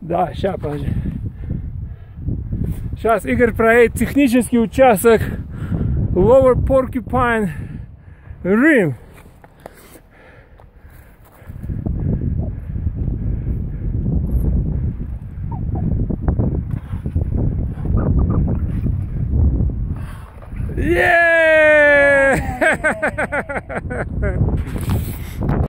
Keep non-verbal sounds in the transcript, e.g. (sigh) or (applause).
Да, сейчас, подожди. Сейчас Игорь проедет технический участок Lower Porcupine Rim. Yeah! (laughs)